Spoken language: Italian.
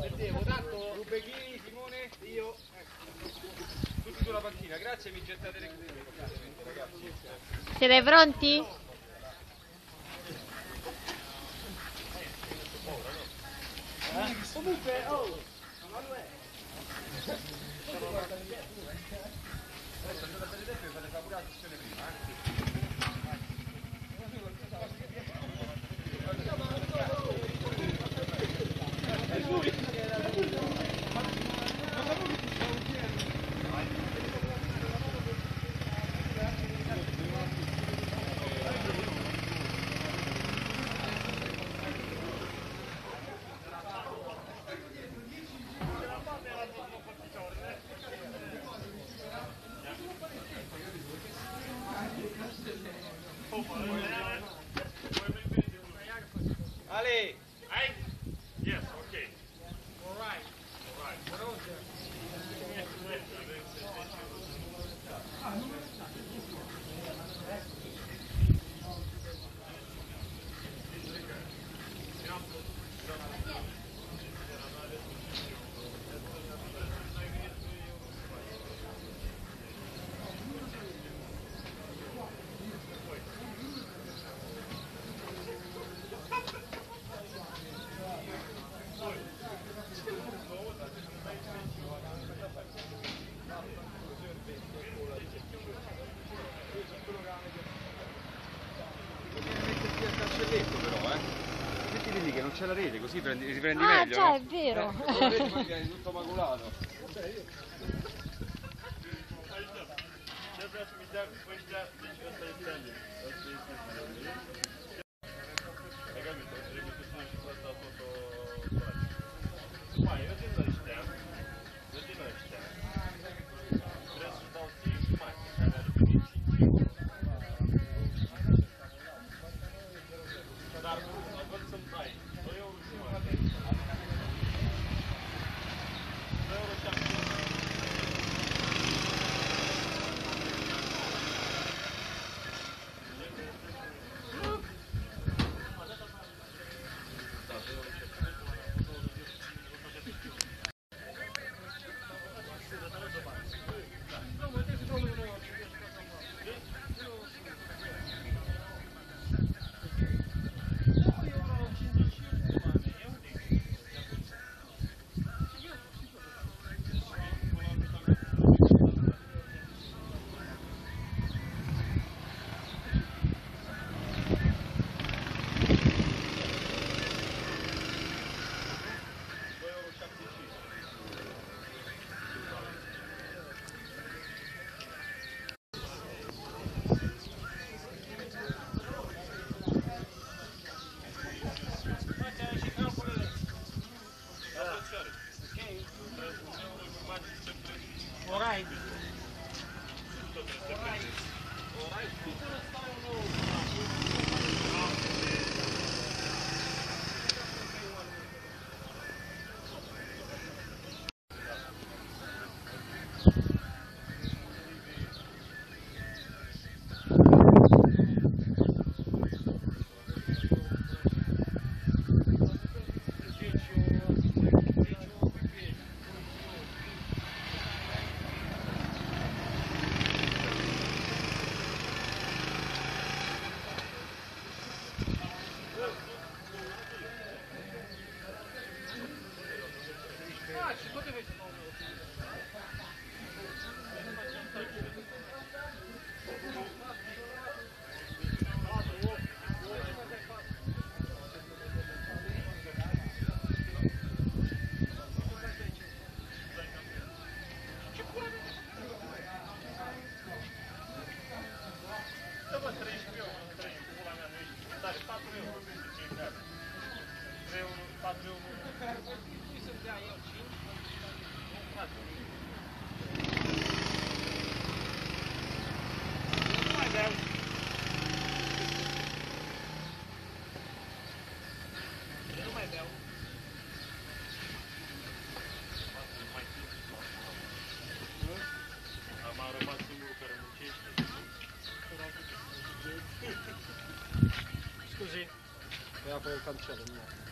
Mettevo tanto Rubechini, Simone, io. Tutti sulla panchina, grazie, mi gettate le ragazzi. Siete pronti? Comunque, oh, Ale, c'è la rete, così prendi, riprendi Ah, meglio. già, eh. è vero. Eh, poi vieni tutto maculato. Mi dà Scusi. Era per il cancello, no.